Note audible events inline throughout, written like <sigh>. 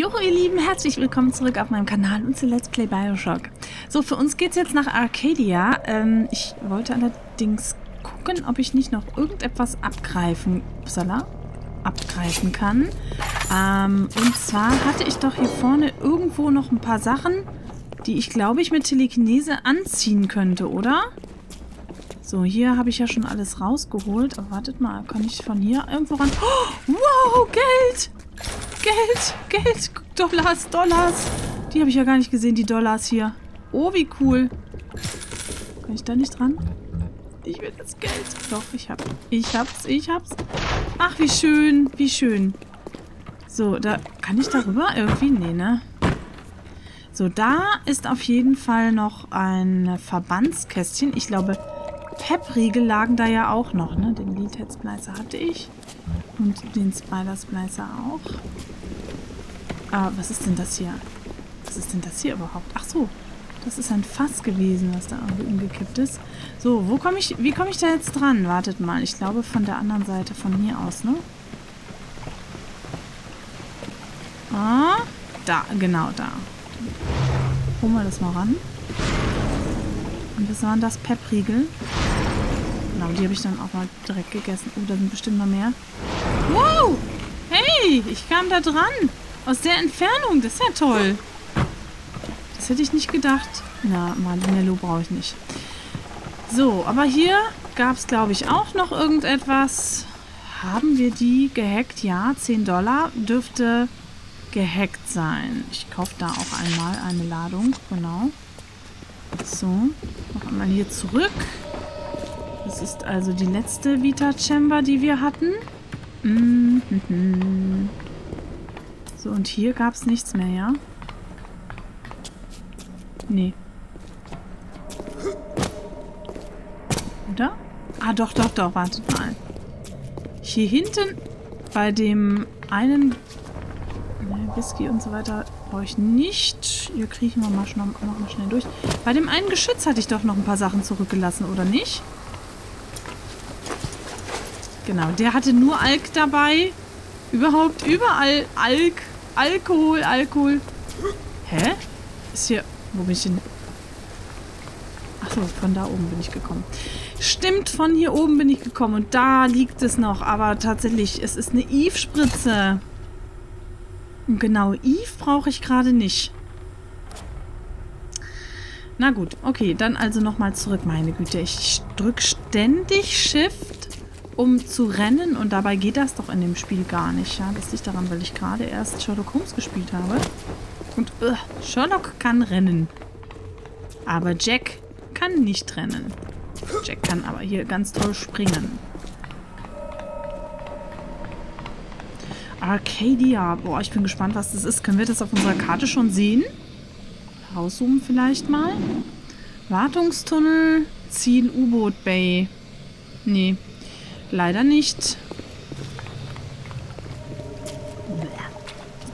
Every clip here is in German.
Jo, ihr Lieben, herzlich willkommen zurück auf meinem Kanal und zu Let's Play Bioshock. So, für uns geht's jetzt nach Arcadia. Ähm, ich wollte allerdings gucken, ob ich nicht noch irgendetwas abgreifen, upsala, abgreifen kann. Ähm, und zwar hatte ich doch hier vorne irgendwo noch ein paar Sachen, die ich, glaube ich, mit Telekinese anziehen könnte, oder? So, hier habe ich ja schon alles rausgeholt. Aber wartet mal, kann ich von hier irgendwo ran... Oh, wow, Geld! Geld, Geld, Dollars, Dollars. Die habe ich ja gar nicht gesehen, die Dollars hier. Oh, wie cool. Kann ich da nicht dran? Ich will das Geld. Doch, ich hab. Ich hab's, ich hab's. Ach, wie schön, wie schön. So, da kann ich darüber irgendwie? Nee, ne? So, da ist auf jeden Fall noch ein Verbandskästchen. Ich glaube, Pep-Riegel lagen da ja auch noch, ne? Den Splicer hatte ich. Und den Spider Splicer auch. Ah, was ist denn das hier? Was ist denn das hier überhaupt? Ach so, das ist ein Fass gewesen, was da irgendwie umgekippt ist. So, wo komme ich, wie komme ich da jetzt dran? Wartet mal, ich glaube von der anderen Seite, von hier aus, ne? Ah, da, genau da. Holen wir das mal ran. Und was waren das? Pep-Riegel. Genau, die habe ich dann auch mal direkt gegessen. Oh, da sind bestimmt noch mehr. Wow! Hey, ich kam da dran. Aus der Entfernung, das ist ja toll. Das hätte ich nicht gedacht. Na, Marlinello brauche ich nicht. So, aber hier gab es, glaube ich, auch noch irgendetwas. Haben wir die gehackt? Ja, 10 Dollar dürfte gehackt sein. Ich kaufe da auch einmal eine Ladung. Genau. So, noch einmal hier zurück. Das ist also die letzte Vita Chamber, die wir hatten. Mm -hmm. So, und hier gab es nichts mehr, ja? Nee. Oder? Ah, doch, doch, doch. Wartet mal. Hier hinten bei dem einen ne, Whisky und so weiter brauche ich nicht. Hier kriechen wir mal, schnell, mal schnell durch. Bei dem einen Geschütz hatte ich doch noch ein paar Sachen zurückgelassen, oder nicht? Genau, der hatte nur Alk dabei. Überhaupt überall Alk. Alkohol, Alkohol. Hä? Ist hier... Wo bin ich denn? Achso, von da oben bin ich gekommen. Stimmt, von hier oben bin ich gekommen. Und da liegt es noch. Aber tatsächlich, es ist eine Eve-Spritze. Und genau, Eve brauche ich gerade nicht. Na gut, okay, dann also nochmal zurück. Meine Güte, ich drücke ständig Shift um zu rennen. Und dabei geht das doch in dem Spiel gar nicht. Ja, das liegt daran, weil ich gerade erst Sherlock Holmes gespielt habe. Und uh, Sherlock kann rennen. Aber Jack kann nicht rennen. Jack kann aber hier ganz toll springen. Arcadia. Boah, ich bin gespannt, was das ist. Können wir das auf unserer Karte schon sehen? Rauszoomen vielleicht mal. Wartungstunnel, Ziel U-Boot Bay. Nee, Leider nicht.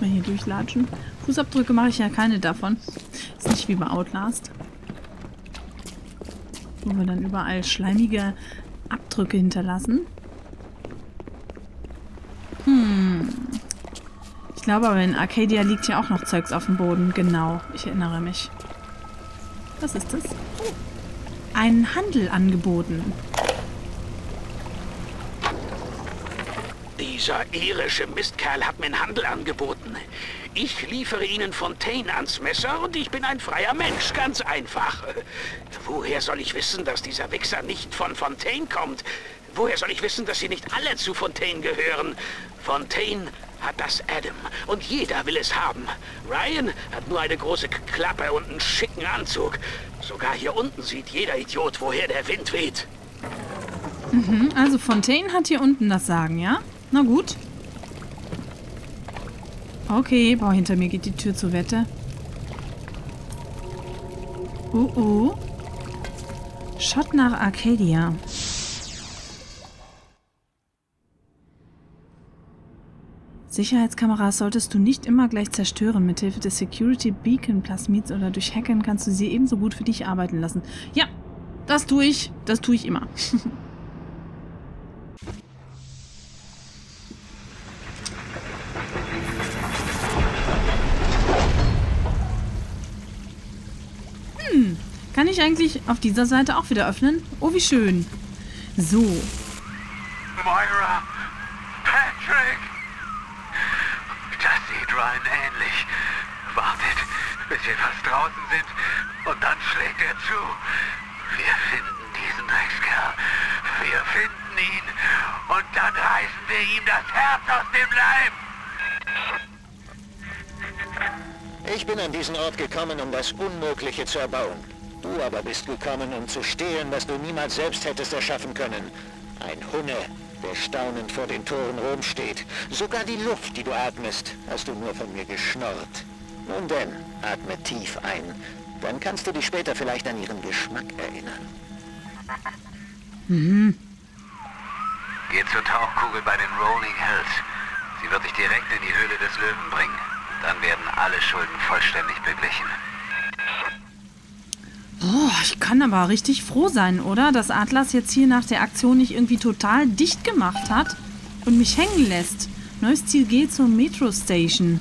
Mal hier durchlatschen. Fußabdrücke mache ich ja keine davon. Ist nicht wie bei Outlast. Wo wir dann überall schleimige Abdrücke hinterlassen. Hm. Ich glaube aber in Arcadia liegt ja auch noch Zeugs auf dem Boden. Genau, ich erinnere mich. Was ist das? Oh. Ein Handel angeboten. Dieser irische Mistkerl hat mir einen Handel angeboten. Ich liefere Ihnen Fontaine ans Messer und ich bin ein freier Mensch, ganz einfach. Woher soll ich wissen, dass dieser Wichser nicht von Fontaine kommt? Woher soll ich wissen, dass sie nicht alle zu Fontaine gehören? Fontaine hat das Adam und jeder will es haben. Ryan hat nur eine große Klappe und einen schicken Anzug. Sogar hier unten sieht jeder Idiot, woher der Wind weht. Mhm, also Fontaine hat hier unten das Sagen, ja? Na gut. Okay, boah, hinter mir geht die Tür zur Wette. Uh, uh. Shot nach Arcadia. Sicherheitskameras solltest du nicht immer gleich zerstören. Mithilfe des Security Beacon Plasmids oder durch Hacken kannst du sie ebenso gut für dich arbeiten lassen. Ja, das tue ich. Das tue ich immer. <laughs> ich eigentlich auf dieser Seite auch wieder öffnen? Oh, wie schön. So. Moira! Patrick! Das sieht Ryan ähnlich. Wartet, bis wir fast draußen sind und dann schlägt er zu. Wir finden diesen Dreckskerl. Wir finden ihn und dann reißen wir ihm das Herz aus dem Leib. Ich bin an diesen Ort gekommen, um das Unmögliche zu erbauen. Du aber bist gekommen, um zu stehlen, was du niemals selbst hättest erschaffen können. Ein Hunne, der staunend vor den Toren Rom steht. Sogar die Luft, die du atmest, hast du nur von mir geschnorrt. Nun denn, atme tief ein. Dann kannst du dich später vielleicht an ihren Geschmack erinnern. Mhm. Geh zur Tauchkugel bei den Rolling Hills. Sie wird dich direkt in die Höhle des Löwen bringen. Dann werden alle Schulden vollständig beglichen. Oh, ich kann aber richtig froh sein, oder? Dass Atlas jetzt hier nach der Aktion nicht irgendwie total dicht gemacht hat und mich hängen lässt. Neues Ziel geht zur Metro Station.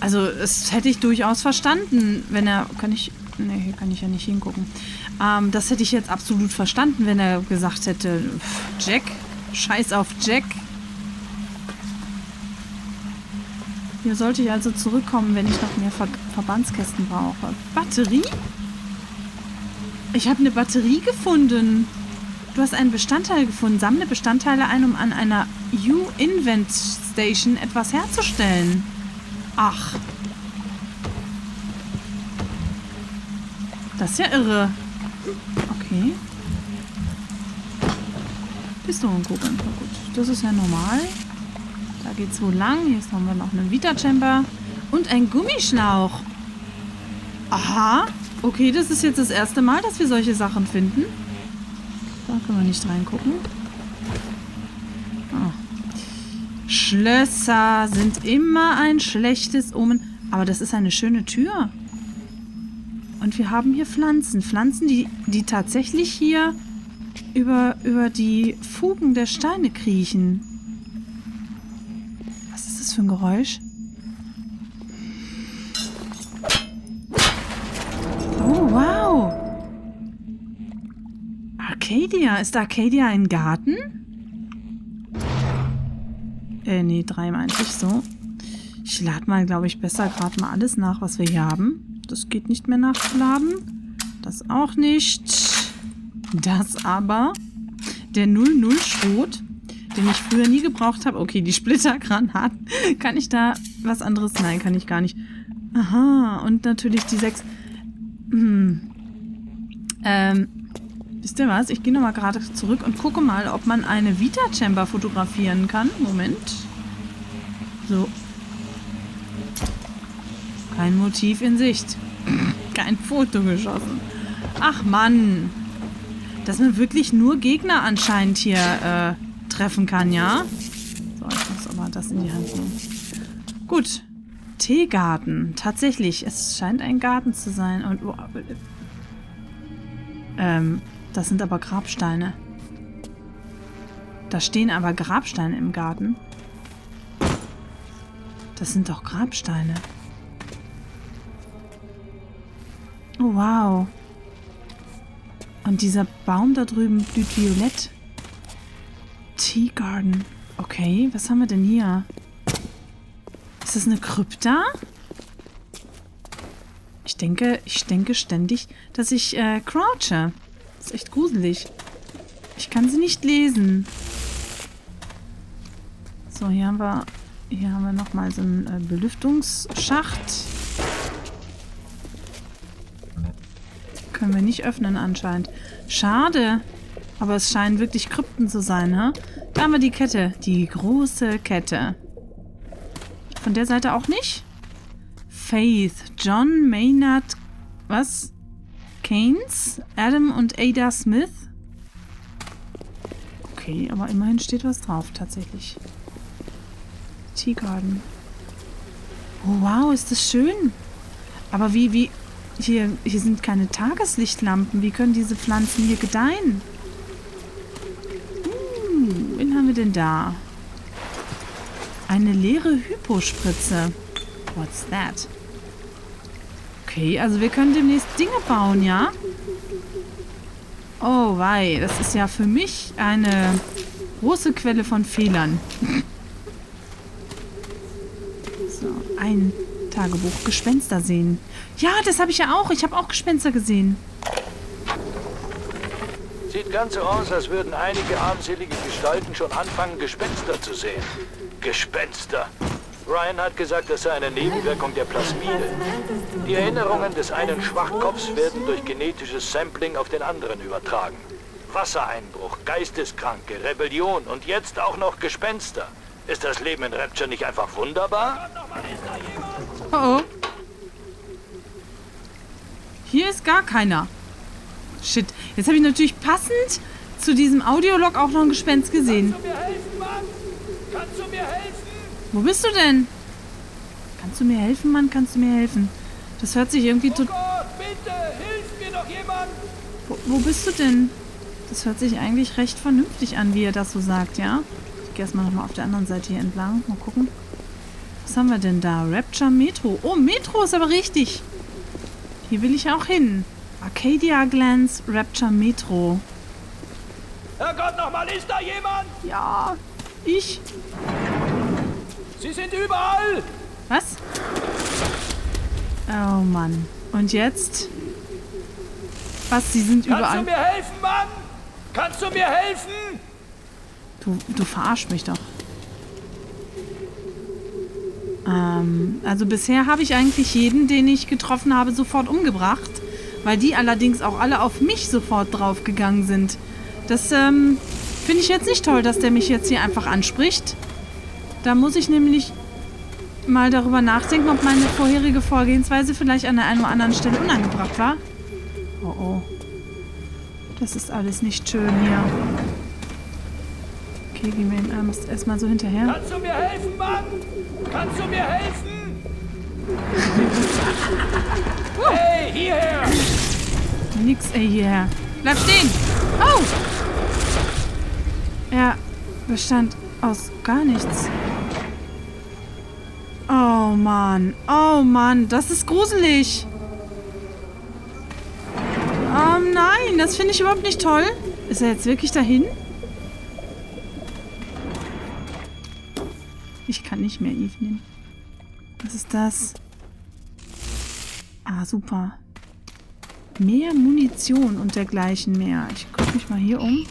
Also, das hätte ich durchaus verstanden, wenn er. Kann ich. Ne, hier kann ich ja nicht hingucken. Ähm, das hätte ich jetzt absolut verstanden, wenn er gesagt hätte: Jack, scheiß auf Jack, Hier sollte ich also zurückkommen, wenn ich noch mehr Ver Verbandskästen brauche. Batterie? Ich habe eine Batterie gefunden. Du hast einen Bestandteil gefunden. Sammle Bestandteile ein, um an einer U-Invent Station etwas herzustellen. Ach. Das ist ja irre. Okay. Pistolenkugeln. Na gut, das ist ja normal geht's wohl lang. Hier haben wir noch einen Vita-Chamber und ein Gummischlauch. Aha. Okay, das ist jetzt das erste Mal, dass wir solche Sachen finden. Da können wir nicht reingucken. Oh. Schlösser sind immer ein schlechtes Omen. Aber das ist eine schöne Tür. Und wir haben hier Pflanzen. Pflanzen, die, die tatsächlich hier über, über die Fugen der Steine kriechen für ein Geräusch? Arcadia. Ist Arcadia ein Garten? Äh, nee, drei meinte ich so. Ich lade mal, glaube ich, besser gerade mal alles nach, was wir hier haben. Das geht nicht mehr nachzuladen. Das auch nicht. Das aber. Der 00-Schrot den ich früher nie gebraucht habe. Okay, die Splittergranaten. <laughs> Kann ich da was anderes? Nein, kann ich gar nicht. Aha, und natürlich die sechs... Hm. Ähm, wisst ihr was? Ich gehe nochmal gerade zurück und gucke mal, ob man eine Vita-Chamber fotografieren kann. Moment. So. Kein Motiv in Sicht. <clears throat> Kein Foto geschossen. Ach Mann. Dass man wirklich nur Gegner anscheinend hier äh, treffen kann, ja? So, ich muss aber das in die Hand nehmen. Gut. Teegarten. Tatsächlich, es scheint ein Garten zu sein. Und, oh, ähm, das sind aber Grabsteine. Da stehen aber Grabsteine im Garten. Das sind doch Grabsteine. Oh, wow. Und dieser Baum da drüben blüht violett. Tea Garden. Okay, was haben wir denn hier? Ist das eine Krypta? Ich denke, ich denke ständig, dass ich äh, crouche. Das ist echt gruselig. Ich kann sie nicht lesen. So, hier haben wir, hier haben wir nochmal so einen äh, Belüftungsschacht. Können wir nicht öffnen anscheinend. Schade. Aber es scheinen wirklich Krypten zu sein, ne? Da haben wir die Kette. Die große Kette. Von der Seite auch nicht? Faith. John Maynard. Was? Keynes? Adam und Ada Smith? Okay, aber immerhin steht was drauf, tatsächlich. Tea Garden. Oh, wow, ist das schön. Aber wie, wie... Hier, hier sind keine Tageslichtlampen. Wie können diese Pflanzen hier gedeihen? haben wir denn da? Eine leere Hypospritze. What's that? Okay, also wir können demnächst Dinge bauen, ja? Oh, wei. Das ist ja für mich eine große Quelle von Fehlern. <laughs> so, ein Tagebuch. Gespenster sehen. Ja, das habe ich ja auch. Ich habe auch Gespenster gesehen. Sieht ganz so aus, als würden einige armselige Gestalten schon anfangen, Gespenster zu sehen. Gespenster. Ryan hat gesagt, das sei eine Nebenwirkung der Plasmide. Die Erinnerungen des einen Schwachkopfs werden durch genetisches Sampling auf den anderen übertragen. Wassereinbruch, Geisteskranke, Rebellion und jetzt auch noch Gespenster. Ist das Leben in Rapture nicht einfach wunderbar? Oh oh. Hier ist gar keiner. Shit. Jetzt habe ich natürlich passend zu diesem Audiolog auch noch ein Gespenst gesehen. Kannst du mir helfen, Mann? Kannst du mir helfen? Wo bist du denn? Kannst du mir helfen, Mann? Kannst du mir helfen? Das hört sich irgendwie total... Gott, bitte, hilf mir doch jemand! Wo, wo bist du denn? Das hört sich eigentlich recht vernünftig an, wie er das so sagt, ja? Ich gehe erstmal nochmal auf der anderen Seite hier entlang. Mal gucken. Was haben wir denn da? Rapture Metro. Oh, Metro ist aber richtig. Hier will ich auch hin. Arcadia Glance Rapture Metro. Herrgott, nochmal, ist da jemand? Ja, ich. Sie sind überall! Was? Oh Mann. Und jetzt? Was? Sie sind Kannst überall. du mir helfen, Mann? Kannst du mir helfen? Du, du verarsch mich doch. Ähm, also bisher habe ich eigentlich jeden, den ich getroffen habe, sofort umgebracht. Weil die allerdings auch alle auf mich sofort draufgegangen sind. Das ähm, finde ich jetzt nicht toll, dass der mich jetzt hier einfach anspricht. Da muss ich nämlich mal darüber nachdenken, ob meine vorherige Vorgehensweise vielleicht an der einen oder anderen Stelle unangebracht war. Oh oh. Das ist alles nicht schön hier. Okay, gehen wir ihm erst- erstmal so hinterher. Kannst du mir helfen, Mann? Kannst du mir helfen? hey, hierher! Nix, ey, hierher. Bleib stehen! Oh! Er bestand aus gar nichts. Oh Mann. Oh Mann, das ist gruselig. Oh nein, das finde ich überhaupt nicht toll. Ist er jetzt wirklich dahin? Ich kann nicht mehr nehmen. Was ist das? Ah, super. Mehr Munition und dergleichen mehr. Ich gucke mich mal hier um.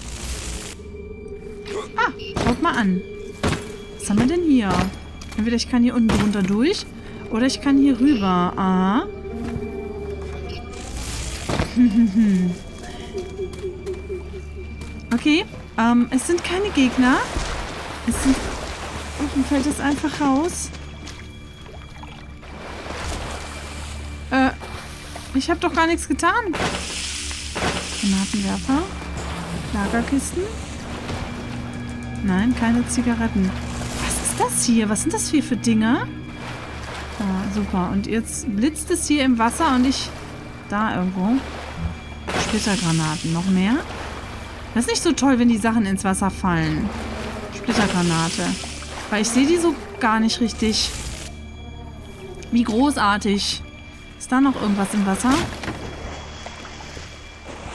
Ah, schaut mal an. Was haben wir denn hier? Entweder ich kann hier unten drunter durch oder ich kann hier rüber. Ah. <laughs> okay, ähm, es sind keine Gegner. Es sind... Warum fällt es einfach raus? Äh, ich habe doch gar nichts getan. Granatenwerfer. Lagerkisten. Nein, keine Zigaretten. Ist das hier? Was sind das hier für Dinger? Ah, super. Und jetzt blitzt es hier im Wasser und ich... Da irgendwo. Splittergranaten. Noch mehr? Das ist nicht so toll, wenn die Sachen ins Wasser fallen. Splittergranate. Weil ich sehe die so gar nicht richtig. Wie großartig. Ist da noch irgendwas im Wasser?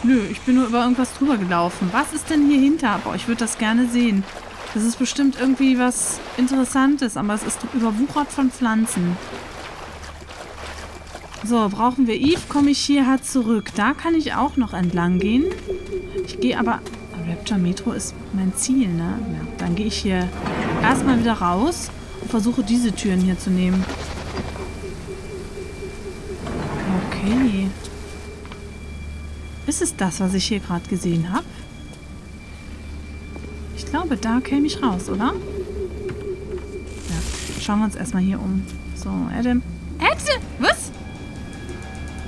Nö, ich bin nur über irgendwas drüber gelaufen. Was ist denn hier hinter? Boah, ich würde das gerne sehen. Das ist bestimmt irgendwie was Interessantes, aber es ist überwuchert von Pflanzen. So, brauchen wir Eve, komme ich hierher zurück. Da kann ich auch noch entlang gehen. Ich gehe aber... Rapture Metro ist mein Ziel, ne? Ja, dann gehe ich hier erstmal wieder raus und versuche diese Türen hier zu nehmen. Okay. Ist es das, was ich hier gerade gesehen habe? Glaube, da käme ich raus, oder? Ja, schauen wir uns erstmal hier um. So, Adam. Adam! Was?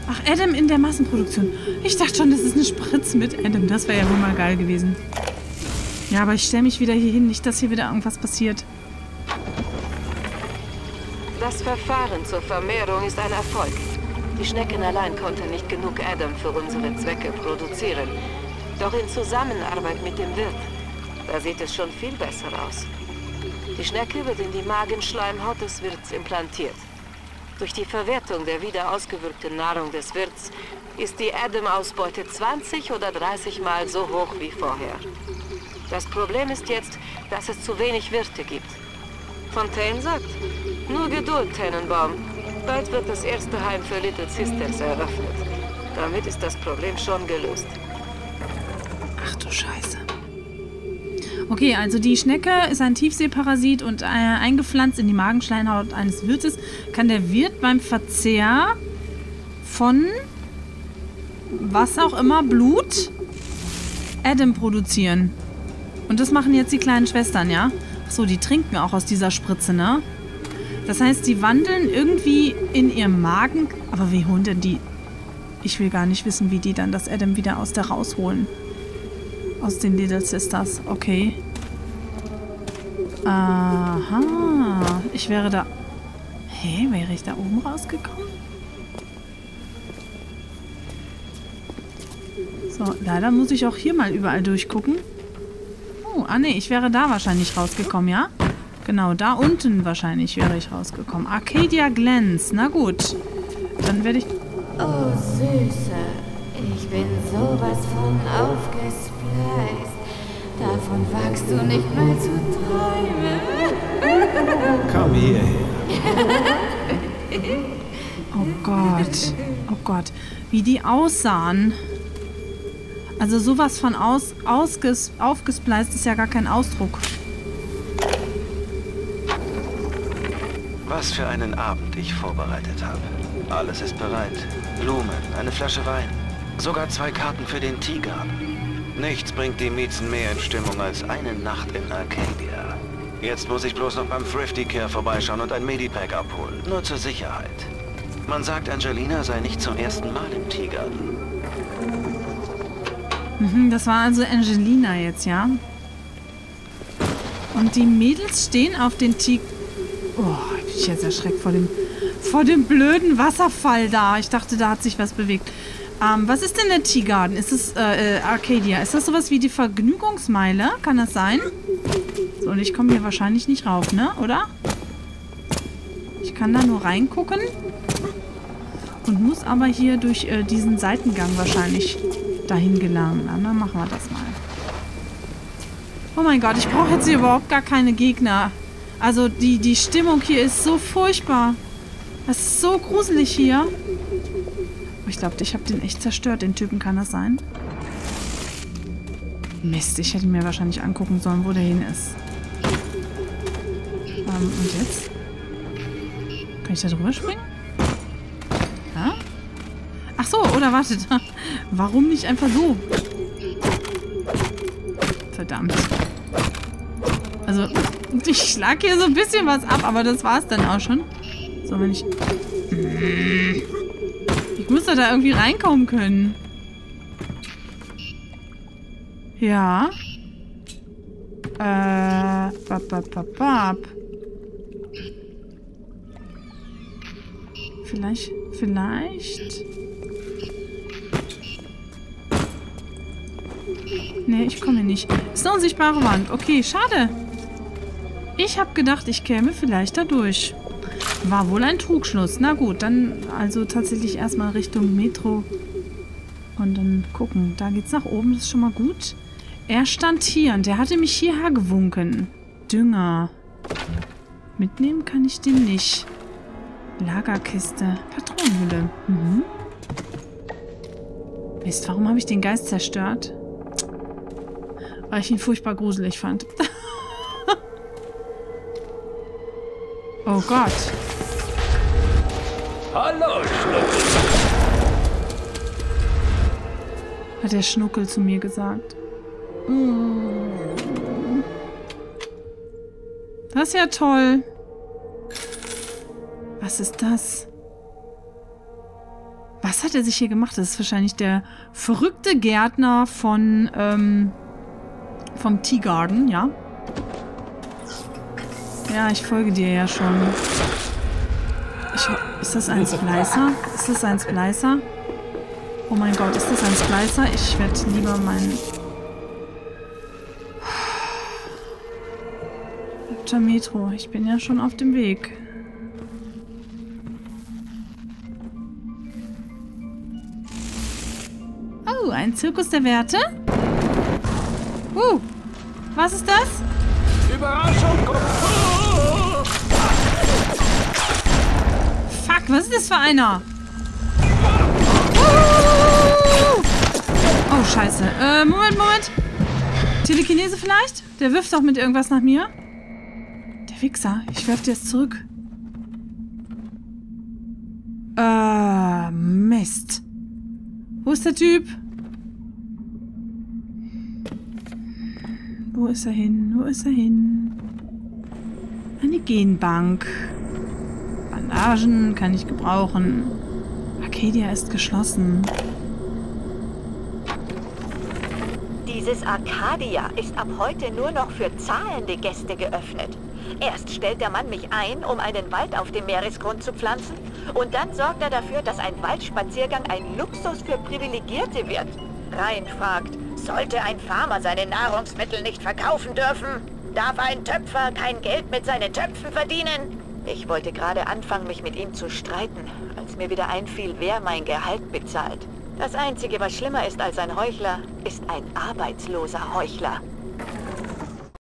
Ach, Adam in der Massenproduktion. Ich dachte schon, das ist eine Spritze mit Adam. Das wäre ja wohl mal geil gewesen. Ja, aber ich stelle mich wieder hier hin. Nicht, dass hier wieder irgendwas passiert. Das Verfahren zur Vermehrung ist ein Erfolg. Die Schnecken allein konnten nicht genug Adam für unsere Zwecke produzieren. Doch in Zusammenarbeit mit dem Wirt, da sieht es schon viel besser aus. Die Schnecke wird in die Magenschleimhaut des Wirts implantiert. Durch die Verwertung der wieder ausgewürgten Nahrung des Wirts ist die Adam-Ausbeute 20 oder 30 Mal so hoch wie vorher. Das Problem ist jetzt, dass es zu wenig Wirte gibt. Fontaine sagt, nur Geduld, Tannenbaum. Bald wird das erste Heim für Little Sisters eröffnet. Damit ist das Problem schon gelöst. Ach du Scheiße. Okay, also die Schnecke ist ein Tiefseeparasit und äh, eingepflanzt in die Magenschleimhaut eines Wirtes kann der Wirt beim Verzehr von was auch immer, Blut, Adam produzieren. Und das machen jetzt die kleinen Schwestern, ja? Achso, die trinken auch aus dieser Spritze, ne? Das heißt, die wandeln irgendwie in ihrem Magen. Aber wie holen denn die... Ich will gar nicht wissen, wie die dann das Adam wieder aus der rausholen. Aus den Little Sisters. Okay. Aha. Ich wäre da... Hä? Wäre ich da oben rausgekommen? So, leider muss ich auch hier mal überall durchgucken. Oh, ah nee, ich wäre da wahrscheinlich rausgekommen, ja? Genau, da unten wahrscheinlich wäre ich rausgekommen. Arcadia Glens, na gut. Dann werde ich... Oh, Süße, ich bin sowas von aufgespleist. Davon wagst du nicht mal zu träumen. Komm hierher. <laughs> oh Gott, oh Gott, wie die aussahen. Also sowas von aus, ausges, aufgespleist ist ja gar kein Ausdruck. Was für einen Abend ich vorbereitet habe. Alles ist bereit. Blumen, eine Flasche Wein. Sogar zwei Karten für den Tiger. Nichts bringt die Miezen mehr in Stimmung als eine Nacht in Arcadia. Jetzt muss ich bloß noch beim Thrifty Care vorbeischauen und ein Medipack abholen. Nur zur Sicherheit. Man sagt, Angelina sei nicht zum ersten Mal im Tiergarten. Mhm, das war also Angelina jetzt, ja? Und die Mädels stehen auf den Tieg... Oh, bin ich jetzt erschreckt vor dem, vor dem blöden Wasserfall da. Ich dachte, da hat sich was bewegt. Ähm, was ist denn der Tiergarten? Ist es äh, äh, Arcadia? Ist das sowas wie die Vergnügungsmeile? Kann das sein? So, und ich komme hier wahrscheinlich nicht rauf, ne? Oder? Ich kann da nur reingucken. Und muss aber hier durch äh, diesen Seitengang wahrscheinlich dahin gelangen. dann machen wir das mal. Oh mein Gott, ich brauche jetzt hier überhaupt gar keine Gegner. Also die, die Stimmung hier ist so furchtbar. Es ist so gruselig hier. Ich glaube, ich habe den echt zerstört, den Typen. Kann das sein? Mist, ich hätte mir wahrscheinlich angucken sollen, wo der hin ist. Ähm, und jetzt? Kann ich da drüber springen? Ja? Ach so, oder wartet. Warum nicht einfach so? Verdammt. Also, ich schlag hier so ein bisschen was ab, aber das war's dann auch schon. So, wenn ich... Doch da irgendwie reinkommen können. Ja. Äh, bap, bap, bap, bap. Vielleicht, vielleicht... Nee, ich komme nicht. Ist eine unsichtbare Wand. Okay, schade. Ich habe gedacht, ich käme vielleicht da durch. War wohl ein Trugschluss. Na gut, dann also tatsächlich erstmal Richtung Metro. Und dann gucken. Da geht's nach oben, das ist schon mal gut. Er stand hier und der hatte mich hierher gewunken. Dünger. Mitnehmen kann ich den nicht. Lagerkiste. Patronenhülle. Mhm. Mist, warum habe ich den Geist zerstört? Weil ich ihn furchtbar gruselig fand. <laughs> oh Gott. Hallo, Schnuckel. Hat der Schnuckel zu mir gesagt. Das ist ja toll. Was ist das? Was hat er sich hier gemacht? Das ist wahrscheinlich der verrückte Gärtner von ähm, vom Tea Garden, ja? Ja, ich folge dir ja schon. Ich, ist das ein Splicer? Ist das ein Splicer? Oh mein Gott, ist das ein Splicer? Ich werde lieber meinen... Öfter Metro. Ich bin ja schon auf dem Weg. Oh, ein Zirkus der Werte? Uh, was ist das? Überraschung! Fuck, was ist das für einer? Oh, scheiße. Äh, Moment, Moment. Telekinese vielleicht? Der wirft doch mit irgendwas nach mir. Der Wichser. Ich werf dir jetzt zurück. Äh, Mist. Wo ist der Typ? Wo ist er hin? Wo ist er hin? Eine Genbank. Bandagen kann ich gebrauchen. Arcadia ist geschlossen. Dieses Arcadia ist ab heute nur noch für zahlende Gäste geöffnet. Erst stellt der Mann mich ein, um einen Wald auf dem Meeresgrund zu pflanzen, und dann sorgt er dafür, dass ein Waldspaziergang ein Luxus für Privilegierte wird. Rein fragt, sollte ein Farmer seine Nahrungsmittel nicht verkaufen dürfen? Darf ein Töpfer kein Geld mit seinen Töpfen verdienen? Ich wollte gerade anfangen, mich mit ihm zu streiten, als mir wieder einfiel, wer mein Gehalt bezahlt. Das Einzige, was schlimmer ist als ein Heuchler, ist ein arbeitsloser Heuchler.